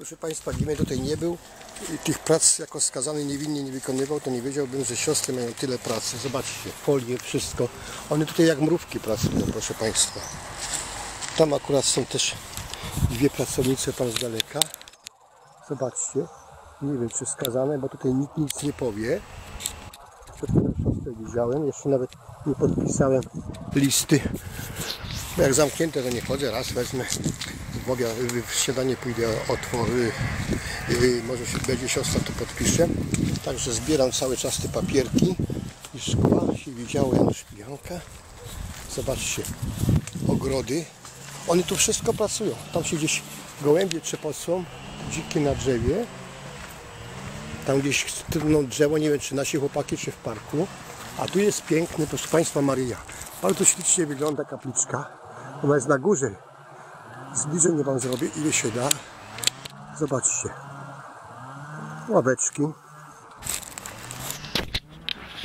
Proszę Państwa, gdybym tutaj nie był i tych prac jako skazany niewinnie nie wykonywał, to nie wiedziałbym, że siostry mają tyle pracy. Zobaczcie, folie, wszystko. One tutaj jak mrówki pracują, proszę Państwa. Tam akurat są też dwie pracownice pan z daleka. Zobaczcie. Nie wiem, czy skazane, bo tutaj nikt nic nie powie. Dopiero siostrę widziałem, jeszcze nawet nie podpisałem listy. Jak zamknięte, to nie chodzę, raz wezmę w, obia, w śniadanie pójdę otwory, yy, może się będzie siostra to podpisze. Także zbieram cały czas te papierki i szkła się widziało Janusz Pijanka. Zobaczcie, ogrody. Oni tu wszystko pracują. Tam się gdzieś gołębie trzepocą, dziki na drzewie. Tam gdzieś trudną drzewo, nie wiem czy nasi chłopaki, czy w parku. A tu jest piękny, proszę Państwa, Maryja. Bardzo ślicznie wygląda kapliczka. Ona jest na górze. Zbliżenie Wam zrobię, ile się da. Zobaczcie. Ławeczki.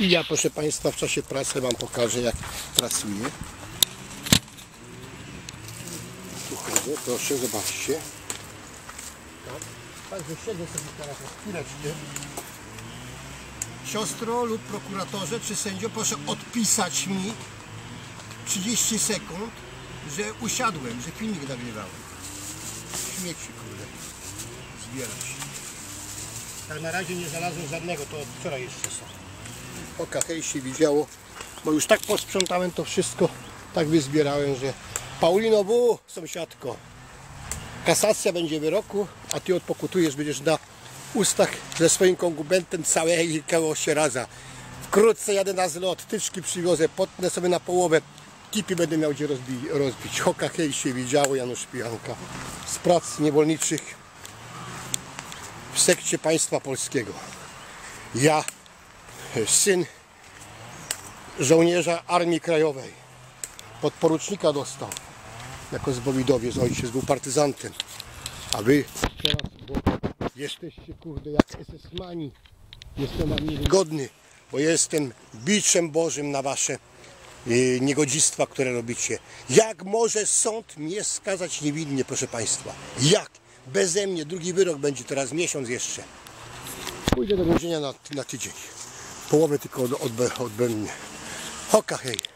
I ja, proszę Państwa, w czasie pracy Wam pokażę, jak pracuję. Tu chodzę, proszę, zobaczcie. Tak. Także siedzę sobie teraz na chwileczkę. Siostro lub prokuratorze czy sędzio, proszę odpisać mi 30 sekund, że usiadłem, że filmik nagrywałem. Śmieci, kurde. Zbierać. Tak na razie nie znalazłem żadnego, to od wczoraj jeszcze są. Oka hej się widziało, bo już tak posprzątałem to wszystko, tak wyzbierałem, że Paulino W, sąsiadko, kasacja będzie wyroku, a ty odpokutujesz, będziesz na ustach ze swoim konkubentem całego sieradza. Wkrótce jadę na zlot, tyczki przywiozę, potnę sobie na połowę, tipy będę miał gdzie rozbić. rozbić. Hoka hej się widziało, Janusz Pijanka. Z prac niewolniczych w sekcie państwa polskiego. Ja, syn żołnierza Armii Krajowej, podporucznika dostał jako zbowidowiec, ojciec był partyzantem. A wy teraz, bo jesteście kurde jak SS-mani. Jestem wam bo jestem biczem Bożym na wasze niegodzistwa, które robicie. Jak może sąd mnie skazać niewinnie, proszę państwa? Jak? Beze mnie, drugi wyrok będzie teraz miesiąc jeszcze. Pójdę do więzienia na, na tydzień. Połowę tylko od, od, odbędę. Hoka hej.